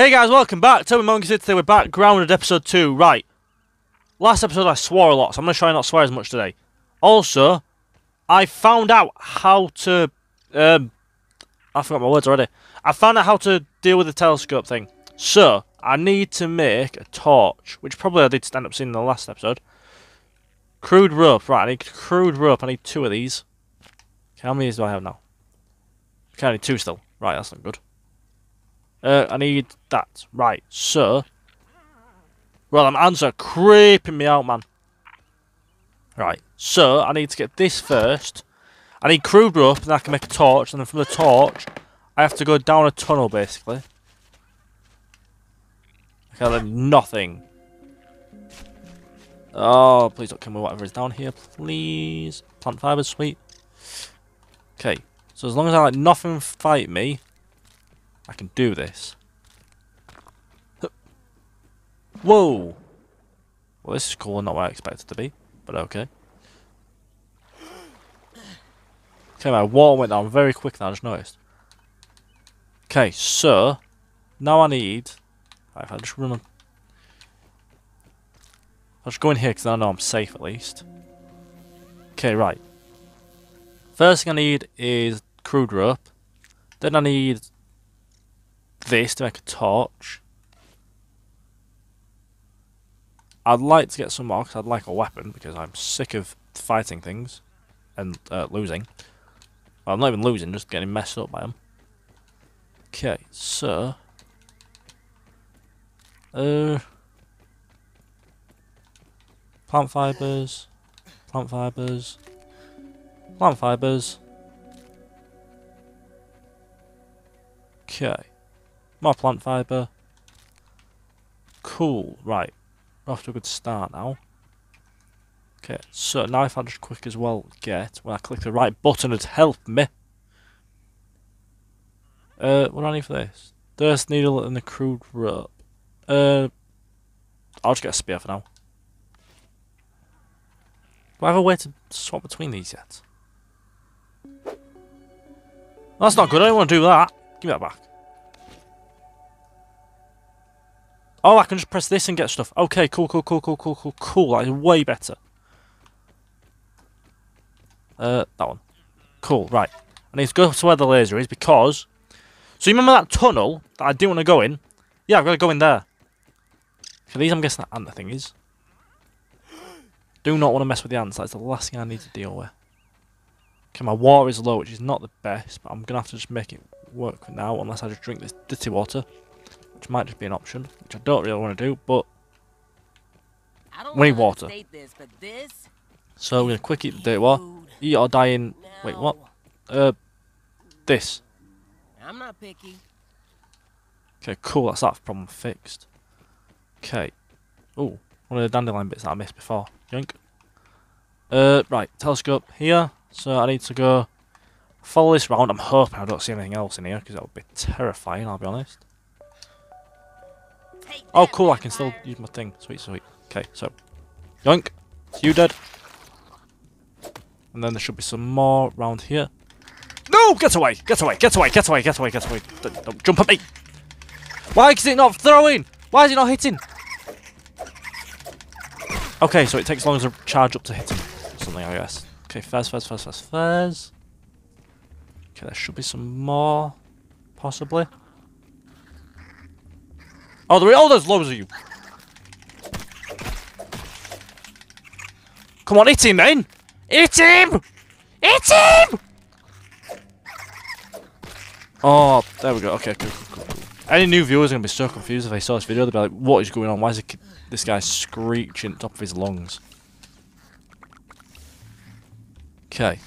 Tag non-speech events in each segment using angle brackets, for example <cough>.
Hey guys, welcome back. Toby Mongoose here today. We're back, grounded episode 2. Right. Last episode I swore a lot, so I'm going to try not swear as much today. Also, I found out how to... Um, I forgot my words already. I found out how to deal with the telescope thing. So, I need to make a torch, which probably I did stand up seeing in the last episode. Crude rope. Right, I need crude rope. I need two of these. Okay, how many do I have now? Okay, I need two still. Right, that's not good. Uh, I need that. Right, so... Well, them ants are creeping me out, man. Right, so I need to get this first. I need crude rope, and I can make a torch, and then from the torch, I have to go down a tunnel, basically. Okay, then nothing. Oh, please don't kill me whatever is down here, please. Plant fibers, sweet. Okay, so as long as I let nothing fight me, I can do this. Whoa! Well, this is cool, not what I expected to be, but okay. Okay, my wall went down very quick now, I just noticed. Okay, so, now I need... If I just run. I'll just go in here because I know I'm safe at least. Okay, right. First thing I need is crude rope. Then I need this to make a torch. I'd like to get some more because I'd like a weapon because I'm sick of fighting things and uh, losing. Well, I'm not even losing, just getting messed up by them. Okay, so... Uh... Plant fibers, plant fibers, plant fibers. Okay. More plant fiber. Cool, right. We're off to a good start now. Okay, so now if I just quick as well get, when I click the right button, it help me. Uh, what do I need for this? Thistle needle and the crude rope. Uh, I'll just get a spear for now. Do I have a way to swap between these yet? That's not good, I don't want to do that. Give me that back. Oh, I can just press this and get stuff. Okay, cool, cool, cool, cool, cool, cool, cool. That is way better. Uh, that one. Cool, right. I need to go to where the laser is because... So you remember that tunnel that I didn't want to go in? Yeah, I've got to go in there. For these, I'm guessing that ant thing is. Do not want to mess with the ants. That's the last thing I need to deal with. Okay, my water is low, which is not the best, but I'm going to have to just make it work for now, unless I just drink this dirty water, which might just be an option, which I don't really want to do, but we need water. This, this so we're to quick eat the dirty water. Eat or die in... Wait, what? Uh, this. I'm not picky. Okay, cool, that's that problem fixed. Okay. Oh, one of the dandelion bits that I missed before. Yoink. Uh, right, telescope here. So I need to go follow this round. I'm hoping I don't see anything else in here because that would be terrifying, I'll be honest. Oh, cool, I can still use my thing. Sweet, sweet. Okay, so. Yoink. You dead. And then there should be some more round here. No! Get away! Get away! Get away! Get away! Get away! Get away! Don't, don't jump at me! Why is it not throwing? Why is it not hitting? Okay, so it takes long as a charge up to hit him. Something, I guess. Okay, fez, fez, fez, fez, fez. Okay, there should be some more. Possibly. Oh, there, oh, there's loads of you. Come on, hit him, then! Hit him! Hit him! Oh, there we go. Okay, cool, cool, cool. Any new viewers are going to be so confused if they saw this video. They'll be like, what is going on? Why is this guy screeching at the top of his lungs? Okay.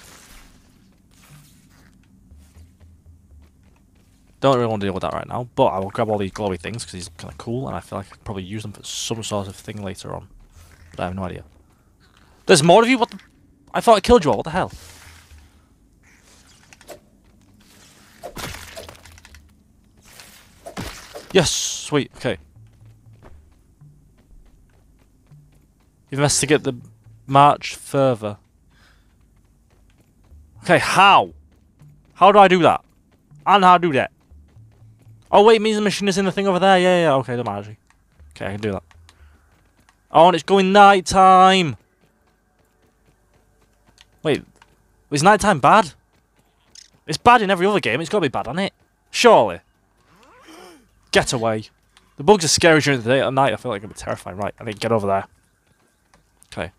Don't really want to deal with that right now, but I will grab all these glowy things because he's kind of cool, and I feel like I could probably use them for some sort of thing later on. But I have no idea. There's more of you? What the... I thought I killed you all. What the hell? Yes, sweet, okay. Investigate the march further. Okay, how? How do I do that? And how do that? Oh wait, it means the machine is in the thing over there. Yeah, yeah. Okay, don't matter. Okay, I can do that. Oh, and it's going night time. Wait, is night time bad? It's bad in every other game. It's got to be bad, hasn't it? Surely. Get away. The bugs are scary during the day. At night, I feel like it'd be terrifying. Right, I to get over there. Okay.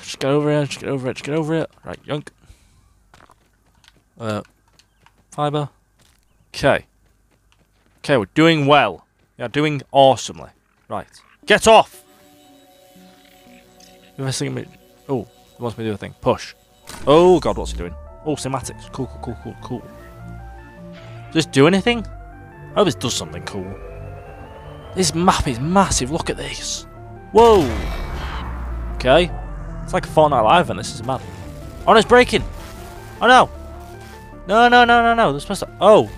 Just get over it. Just get over it. Just get over it. Right, yunk. Uh, fiber. Okay. Okay, we're doing well. We are doing awesomely. Right. Get off! Investing me. Oh, he wants me to do a thing. Push. Oh god, what's he doing? Oh, cinematics. Cool, cool, cool, cool, cool. Does this do anything? I hope this does something cool. This map is massive. Look at this. Whoa. Okay. It's like a Fortnite Live and this is mad. Oh, no, it's breaking. Oh, no. No, no, no, no, no. They're supposed to... Oh.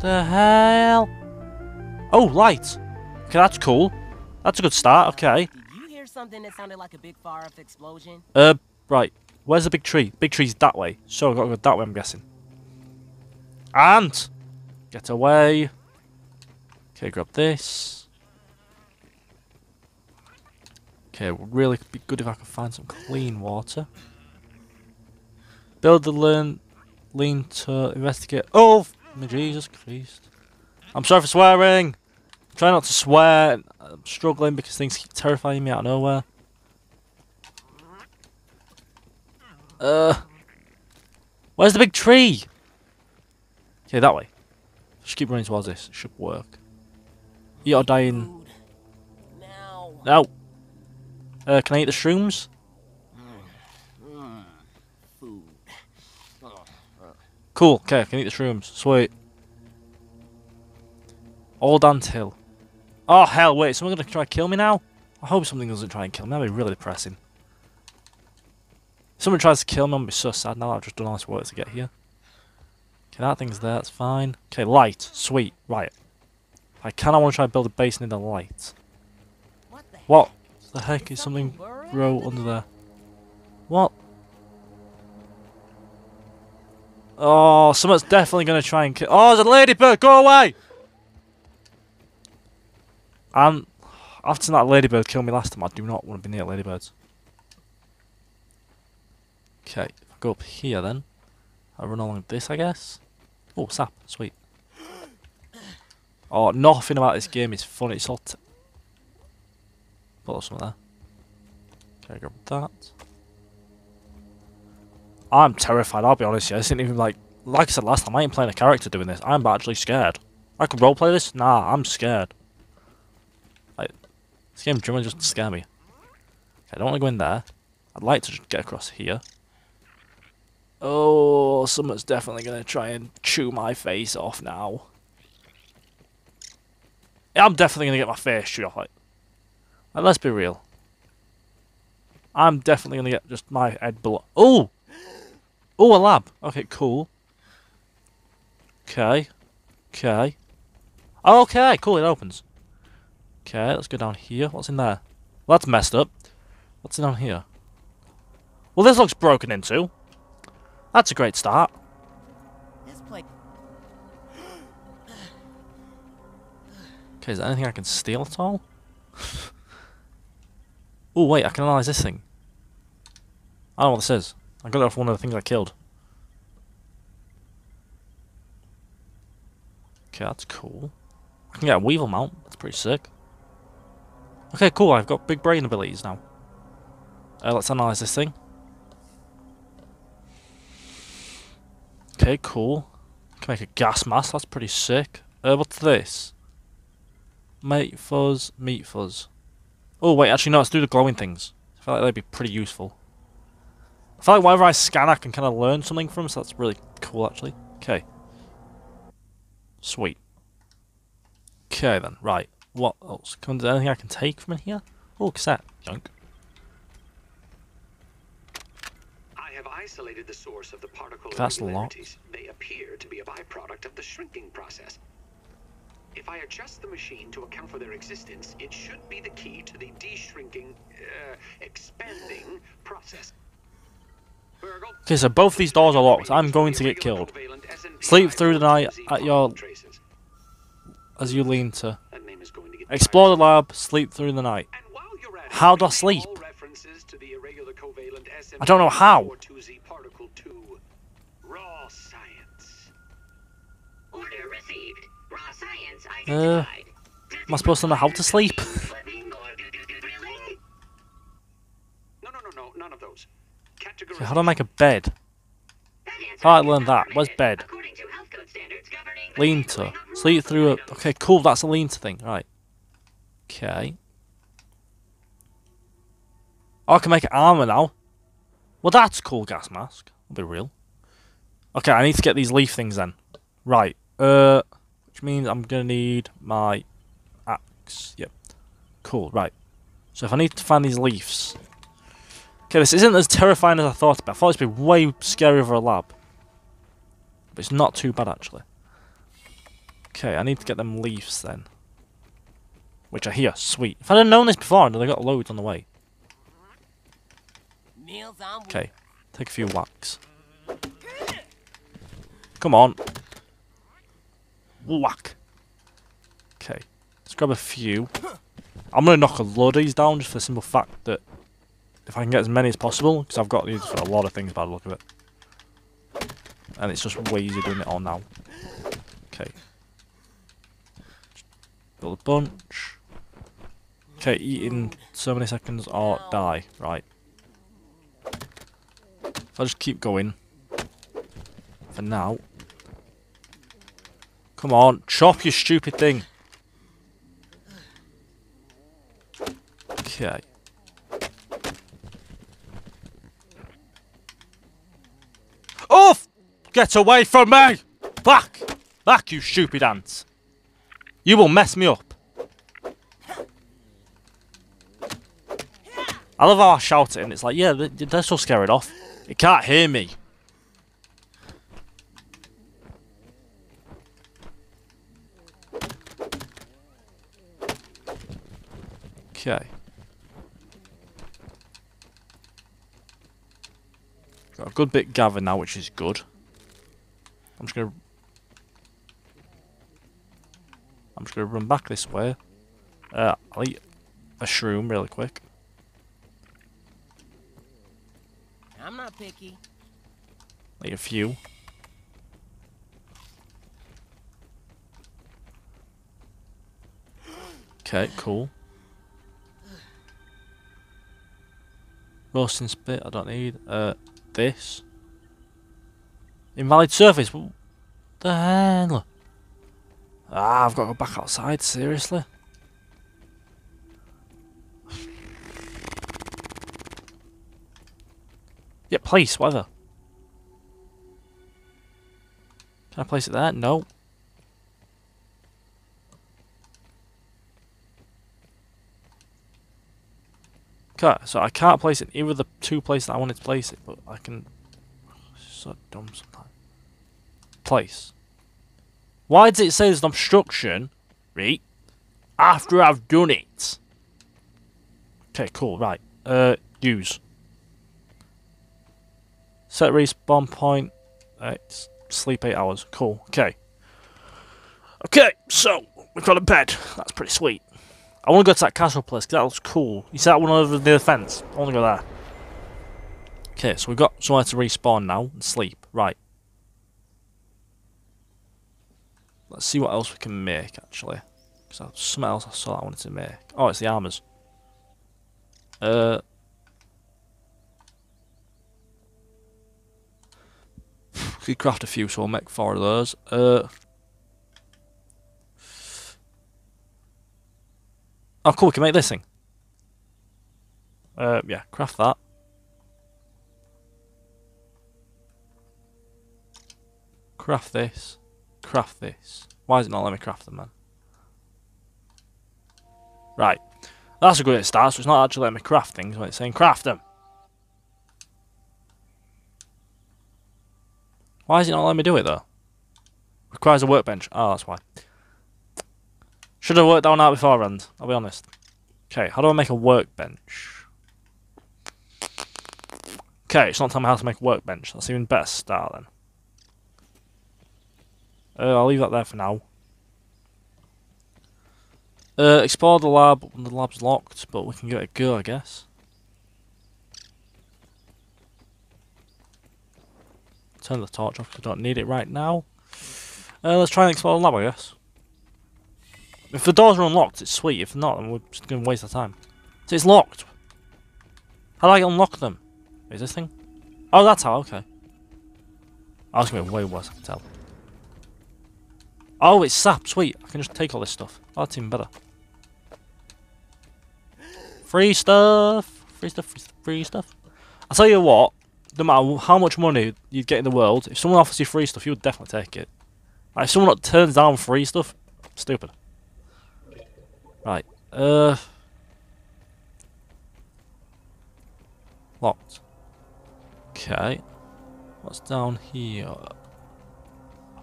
The hell? Oh, light. Okay, that's cool. That's a good start. Okay. Did you hear something that sounded like a big fire-up explosion? Uh, right. Where's the big tree? Big tree's that way. So I've got to go that way, I'm guessing. And! Get away. Okay, grab this. Okay, it would really be good if I could find some clean water. Build the learn, lean to investigate. Oh, my Jesus Christ! I'm sorry for swearing. Try not to swear. I'm struggling because things keep terrifying me out of nowhere. Uh, where's the big tree? Okay, that way. Just keep running towards this. It should work. You are dying. Now. No. Uh, can I eat the shrooms? Cool. Okay, I can eat the shrooms. Sweet. Old Ant Hill. Oh hell! Wait, someone's gonna try to kill me now? I hope something doesn't try and kill me. That'd be really depressing. If someone tries to kill me, I'm gonna be so sad now that I've just done all this work to get here. Okay, that thing's there. That's fine. Okay, light. Sweet. Right. I kind of want to try to build a base near the light. what the What the heck is something grow under there? What? Oh, someone's definitely going to try and kill. Oh, there's a ladybird! Go away! And after that ladybird killed me last time, I do not want to be near ladybirds. Okay, if I go up here then, I run along this, I guess. Oh, sap, sweet. Oh, nothing about this game is fun. It's all. Put something there. Okay, grab that. I'm terrified. I'll be honest. I didn't even like. Like I said last time, I ain't playing a character doing this. I'm actually scared. I could roleplay this. Nah, I'm scared. Like, this game generally just scare me. I don't want to go in there. I'd like to just get across here. Oh, someone's definitely gonna try and chew my face off now. Yeah, I'm definitely gonna get my face chewed off. Like, like, let's be real. I'm definitely gonna get just my head blown. Oh, oh, a lab. Okay, cool. Okay, okay. Oh, okay, cool. It opens. Okay, let's go down here. What's in there? Well, that's messed up. What's in down here? Well, this looks broken into. That's a great start. This place. Okay, is there anything I can steal at all? <laughs> oh, wait, I can analyze this thing. I don't know what this is. I got it off one of the things I killed. Okay, that's cool. I can get a Weevil mount. That's pretty sick. Okay, cool. I've got big brain abilities now. Uh, let's analyze this thing. Okay, cool. Can make a gas mask. That's pretty sick. Uh, what's this? Mite fuzz, mite fuzz. Oh wait, actually no, let's do the glowing things. I feel like they'd be pretty useful. I feel like whenever I scan, I can kind of learn something from, so that's really cool actually. Okay. Sweet. Okay then, right. What else? Can there anything I can take from in here? Oh, cassette. Junk. I have isolated the source of the particle That's irregularities. They appear to be a byproduct of the shrinking process. If I adjust the machine to account for their existence, it should be the key to the de-shrinking, uh, expanding process. Okay, so both these doors are locked. I'm going to get killed. Sleep through the night at your- As you lean to That name is going to get explore the lab, sleep through the night. And while you're at it, How do I sleep? all references to the irregular covalent I don't know how. SMD42Z particle 2. Raw science. Order received. Raw science Uh, am I supposed to know how to sleep? <laughs> Okay, how do I make a bed? How I learned that? Where's bed? According to health code standards governing Lean to. Sleep through a... Okay, cool, that's a lean to thing. Right. Okay. Oh, I can make armor now. Well, that's cool, gas mask. I'll be real. Okay, I need to get these leaf things then. Right. Uh, which means I'm gonna need my axe. Yep. Cool. Right. So if I need to find these leaves. Okay, this isn't as terrifying as I thought. It'd. I thought it'd be way scarier for a lab. But it's not too bad actually. Okay, I need to get them leaves then. Which are here. Sweet. If I'd have known this before, I'd have got loads on the way. Okay, take a few whacks. Come on. Whack. Okay, let's grab a few. I'm going to knock a load of these down just for the simple fact that if I can get as many as possible, because I've got these for a lot of things by the look of it. And it's just way easier doing it all now. Okay. Build a bunch. Okay, eat in so many seconds or die. Right. If I just keep going. For now. Come on, chop you stupid thing. Okay. Off! Get away from me! Back! Back, you stupid ants! You will mess me up. I love how I shout it and it's like, yeah, they- they're so scared off. It can't hear me. Okay. Got a good bit gathered now, which is good. I'm just gonna. I'm just gonna run back this way. Uh, I'll eat a shroom really quick. I'm not picky. Eat a few. Okay, cool. Roasting spit, I don't need. Uh, this. Invalid surface. What the hell? Ah, I've got to go back outside. Seriously. Yeah, place, whatever. Can I place it there? No. Okay, so I can't place it in either of the two places that I wanted to place it, but I can. <sighs> So dumb sometimes. Place. Why does it say there's an obstruction? Right. After I've done it. Okay, cool. Right. Uh, use. Set respawn point. Uh, sleep eight hours. Cool. Okay. Okay, so we've got a bed. That's pretty sweet. I want to go to that castle place because that looks cool. You see that one over near the fence? I want to go there. Okay, so we've got somewhere to respawn now and sleep. Right. Let's see what else we can make actually. Because something else I saw I wanted to make. Oh, it's the armors. Uh. <sighs> Could craft a few, so I'll make four of those. Uh. Oh, cool, we can make this thing. Uh, yeah, craft that. Craft this. Craft this. Why is it not letting me craft them, man? Right. That's a good start, so it's not actually letting me craft things when it's saying craft them. Why is it not letting me do it, though? Requires a workbench. Oh, that's why. Should have worked that one out beforehand, I'll be honest. Okay, how do I make a workbench? Okay, it's not telling me how to make a workbench. That's even better start then. Uh, I'll leave that there for now. Uh, explore the lab. When the lab's locked, but we can give it a go, I guess. Turn the torch off we don't need it right now. Uh, let's try and explore the lab, I guess. If the doors are unlocked, it's sweet. If not, then we're just going to waste our time. So it's locked. How do I unlock them? Is this thing? Oh, that's how, okay. Oh, I was going to be way worse, I can tell. Oh, it's sap, sweet. I can just take all this stuff. Oh, that's even better. Free stuff! Free stuff, free stuff. I'll tell you what, no matter how much money you get in the world, if someone offers you free stuff, you would definitely take it. Like, if someone turns down free stuff, stupid. Right, uh... Locked. Okay. What's down here?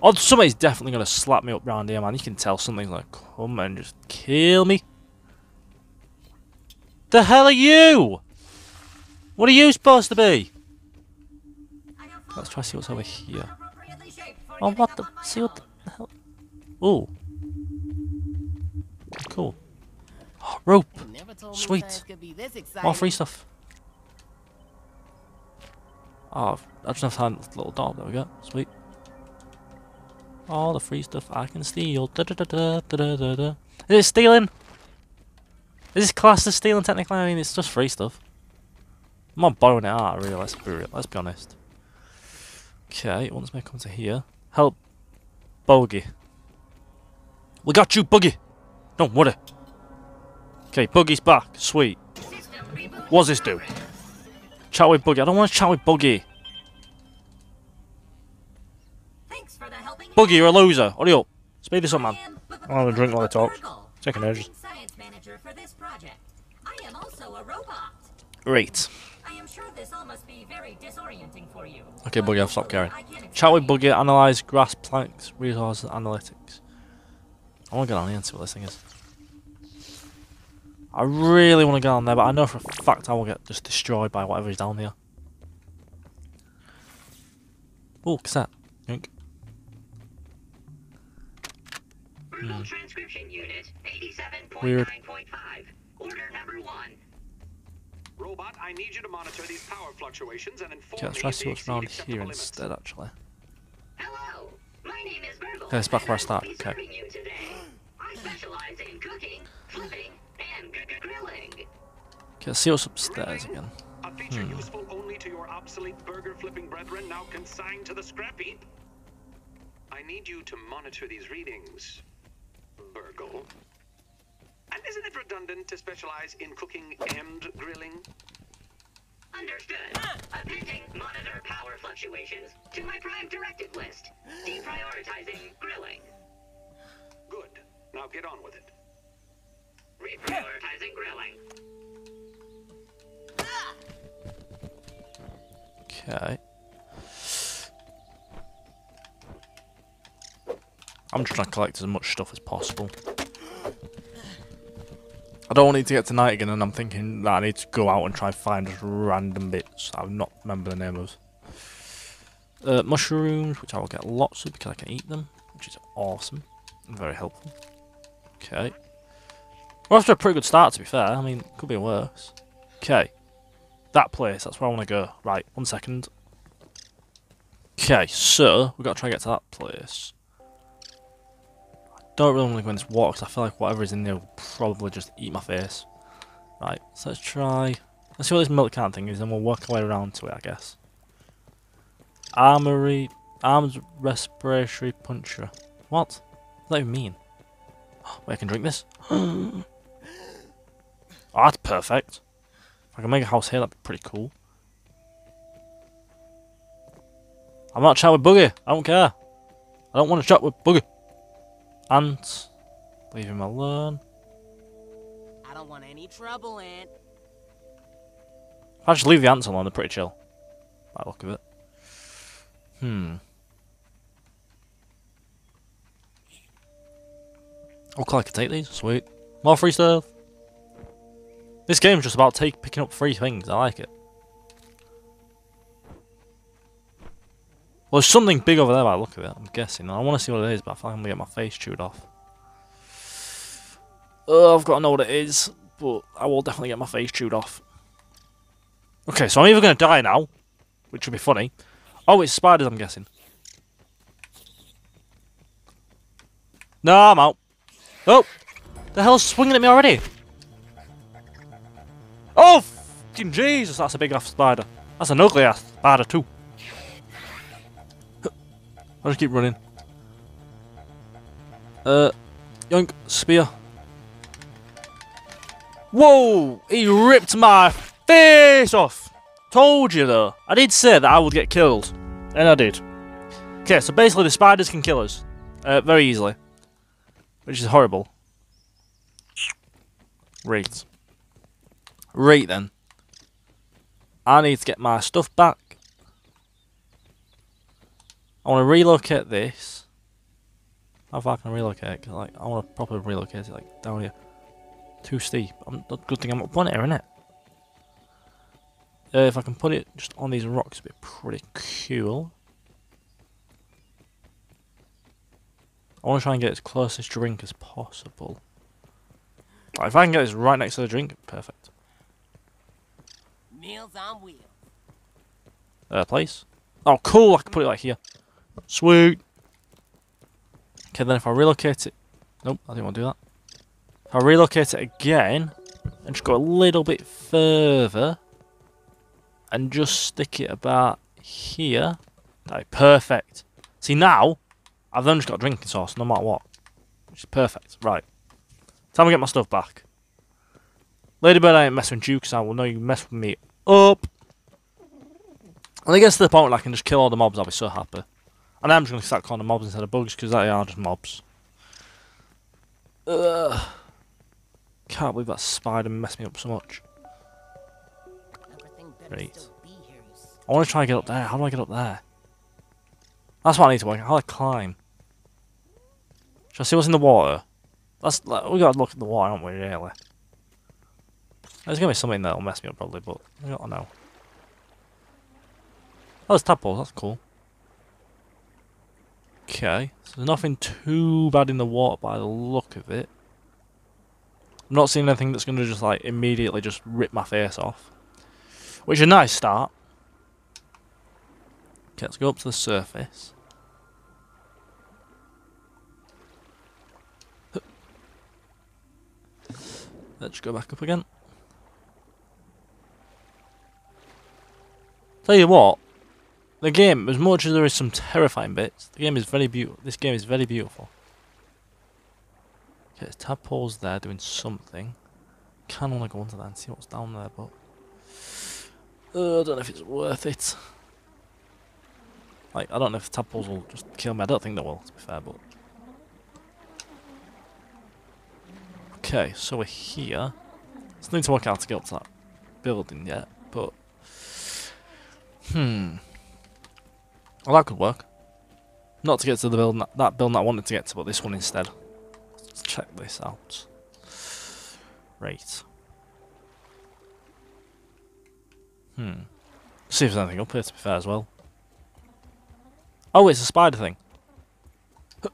Oh, somebody's definitely going to slap me up round here, man. You can tell something's going to come and just kill me. The hell are you? What are you supposed to be? Let's try to see what's over here. Oh, what the? See what the hell? Ooh. Cool. Rope. Never told me Sweet. science could be this More free stuff. Oh, I just have to find this little dog. There we go. Sweet. All the free stuff I can steal. Da, da, da, da, da, da, da. Is it stealing? Is this classed as stealing technically? I mean, it's just free stuff. I'm not borrowing it out, really. Let's be real. Let's be honest. Okay, once we come to here. Help Bogey. We got you, Buggy. Don't worry. Okay, Buggy's back. Sweet. What's this do? Chat with Buggy. I don't want to chat with Buggy. Thanks for the helping Buggy, you're a loser. Hurry up. Speed this up, man. I'll have a drink while I talk. Burgle. Taking I'm ages. the Science manager for this project. I am also a robot. Great. I am sure this all must be very disorienting for you. Okay, But Buggy, I've stopped hopefully caring. Chat with explain. Buggy, analyze grass, planks, resources, analytics. I want to get on here and see what this thing is. I really want to get on there, but I know for a fact I will get just destroyed by whatever is down here. Oh, cassette. Yoink. Verbal hmm. transcription unit Weird. 87.9.5. Order number one. Robot, I need you to monitor these power fluctuations and inform Okay, let's try to see what's exceed around here limits. instead, actually. Hello, my name is Burgle. Okay, it's back where I and started, will be okay. serving you today. I specialize in cooking, flipping, Okay, let's see what's upstairs again. A feature Hmm. useful only to your obsolete burger flipping brethren now consigned to the scrap heap. I need you to monitor these readings, Burgle. And isn't it redundant to specialize in cooking and grilling? Understood. Appending monitor power fluctuations to my prime directive list. Deprioritizing grilling. Good. Now get on with it. Reprioritizing grilling. Okay. I'm trying to collect as much stuff as possible. I don't want it to get to night again and I'm thinking that I need to go out and try and find just random bits I've not remember the name of. Uh, mushrooms, which I will get lots of because I can eat them, which is awesome and very helpful. Okay. We're to a pretty good start to be fair, I mean, could be worse. Okay. That place, that's where I want to go. Right, one second. Okay, so we've got to try and get to that place. I don't really want to go in this water because I feel like whatever is in there will probably just eat my face. Right, so let's try. Let's see what this milk can thing is, and we'll work our way around to it, I guess. Armory. Arms respiratory puncture. What? What does that even mean? <gasps> Wait, I can drink this? <gasps> oh, that's perfect. If I can make a house here, that'd be pretty cool. I'm not chatting with Boogie. I don't care. I don't want to chat with Boogie. Ant. Leave him alone. I don't want any trouble, Ant. If I just leave the ants alone, they're pretty chill. By the look of it. Hmm. Okay, I can take these. Sweet. More free stuff. This game's just about take picking up free things. I like it. Well, there's something big over there by the look of it, I'm guessing. I want to see what it is, but I feel like I'm going to get my face chewed off. Oh, I've got to know what it is, but I will definitely get my face chewed off. Okay, so I'm either going to die now, which would be funny. Oh, it's spiders, I'm guessing. No, I'm out. Oh! The hell's swinging at me already? 15. Jesus, that's a big ass spider. That's an ugly ass spider too. I'll just keep running. Eh, uh, yoink, spear. Whoa! He ripped my face off! Told you though. I did say that I would get killed. And I did. Okay, so basically the spiders can kill us. Uh, very easily. Which is horrible. Rate. Rate then. I need to get my stuff back. I want to relocate this. How far can I relocate it? like, I want to properly relocate it, like, down here. Too steep. I'm, good thing I'm up on it, isn't it? Uh, if I can put it just on these rocks, it'd be pretty cool. I want to try and get as close to this drink as possible. If I can get this right next to the drink, perfect. Meals on wheels. Uh, place. Oh, cool! I can put it like here. Sweet. Okay, then if I relocate it, nope, I didn't want to do that. If I relocate it again and just go a little bit further and just stick it about here, that'd be perfect. See now, I've then just got a drinking sauce no matter what, which is perfect. Right, time to get my stuff back. Ladybird, I ain't messing with you because I will know you mess with me up. And it gets to the point where I can just kill all the mobs, I'll be so happy. And I'm just going to start calling them mobs instead of bugs because they are just mobs. Ugh. Can't believe that spider messed me up so much. S- I want to try and get up there. How do I get up there? That's what I need to work. How do I climb? Should I see what's in the water? That's like, we got to look at the water, aren't we, really? There's going to be something that'll mess me up probably, but I don't know. Oh, there's tadpoles. That's cool. Okay, so there's nothing too bad in the water by the look of it. I'm not seeing anything that's going to just like immediately just rip my face off. Which is a nice start. Okay, let's go up to the surface. Let's go back up again. Tell you what, the game, as much as there is some terrifying bits, the game is very beautiful. This game is very beautiful. Okay, there's tadpoles there doing something. Can want to go into that and see what's down there, but uh, I don't know if it's worth it. Like, I don't know if tadpoles will just kill me. I don't think they will, to be fair, but. Okay, so we're here. Still need to work out to get up to that building yet, but. Hmm. Well, that could work. Not to get to the building, that, that building I wanted to get to, but this one instead. Let's check this out. Right. Hmm. See if there's anything up here, to be fair, as well. Oh, it's a spider thing. <gasps>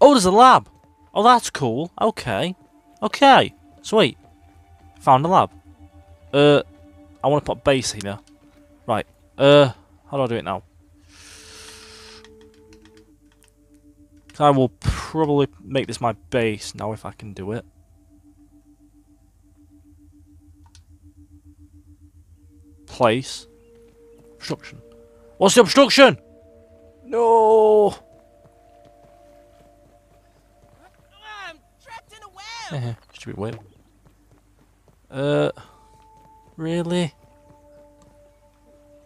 Oh, there's a lab. Oh, that's cool. Okay. Okay. Sweet. Found a lab. Uh, I want to put base here. Right. Uh, how do I do it now? I will probably make this my base now if I can do it. Place. Obstruction. What's the obstruction? No. I'm trapped in a web. Eh, Stupid whale. Uh, really?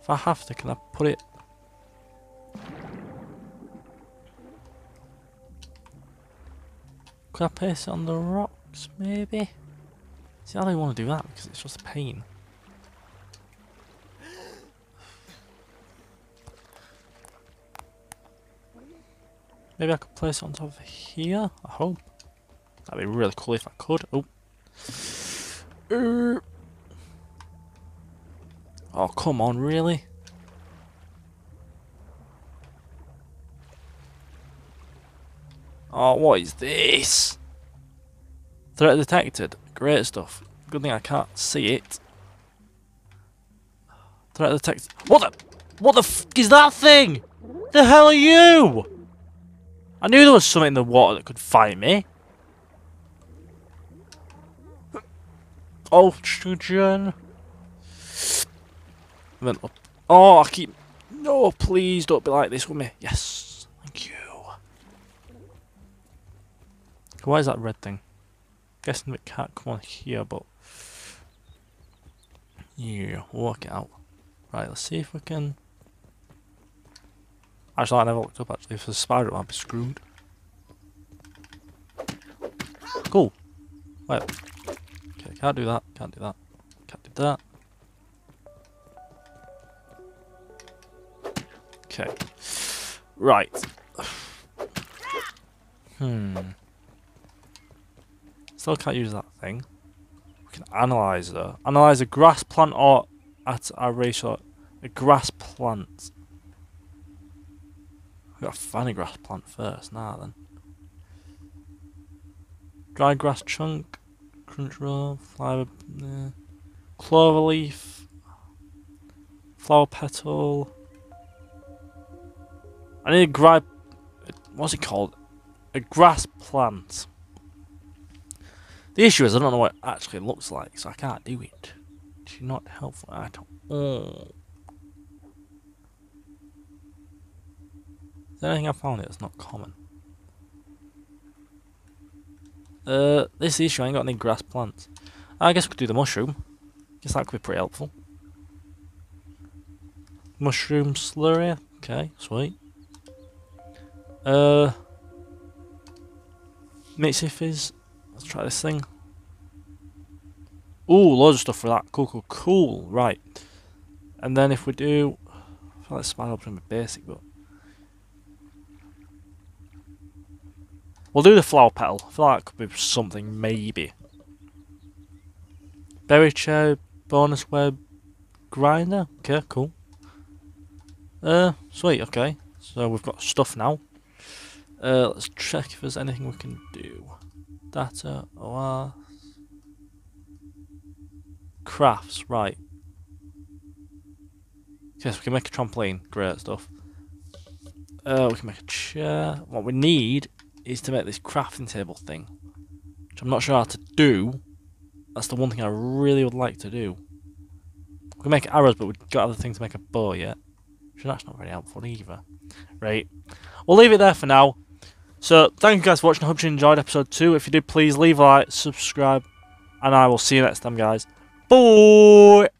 If I have to, can I put it? Could I place it on the rocks, maybe? See, I don't want to do that because it's just a pain. Maybe I could place it on top of here. I hope. That'd be really cool if I could. Oh. Er. Oh, come on, really? Oh, what is this? Threat detected. Great stuff. Good thing I can't see it. Threat detected. What the? What the f is that thing? The hell are you? I knew there was something in the water that could fight me. Oh, Oxygen. Then up. Oh, I keep. No, please don't be like this with me. Yes, thank you. Why is that red thing? Guessing it can't come on here, but yeah, work it out. Right, let's see if we can. Actually, I never looked up. Actually, if there's a spider, I'll be screwed. Cool. Wait. Okay, can't do that. Can't do that. Can't do that. Okay. Right. Hmm. Still can't use that thing. We can analyze though. Analyze a grass plant or at a ratio a grass plant. We find a grass plant first, nah, then. Dry grass chunk, crunch roll, flower, uh, clover leaf, flower petal. I need a gra- what's it called? A grass plant. The issue is I don't know what it actually looks like, so I can't do it. It's not helpful at all. Is there anything I found that's not common? Uh, this issue, I ain't got any grass plants. I guess we could do the mushroom. Guess that could be pretty helpful. Mushroom slurry, okay, sweet. Uh, Mixie Fizz, let's try this thing. Ooh, loads of stuff for that. Cool, cool, cool. Right. And then if we do... I feel like Spider Option basic, but... We'll do the flower petal. I feel like that could be something, maybe. Berry chair, bonus web, grinder. Okay, cool. Uh, sweet, okay. So we've got stuff now. Uh, let's check if there's anything we can do. Data, OR, crafts, right. Yes, we can make a trampoline. Great stuff. Uh, we can make a chair. What we need is to make this crafting table thing. Which I'm not sure how to do. That's the one thing I really would like to do. We can make arrows, but we've got other things to make a bow yet. So that's not very helpful either. Right. We'll leave it there for now. So, thank you guys for watching. I hope you enjoyed episode 2. If you did, please leave a like, subscribe, and I will see you next time, guys. Bye!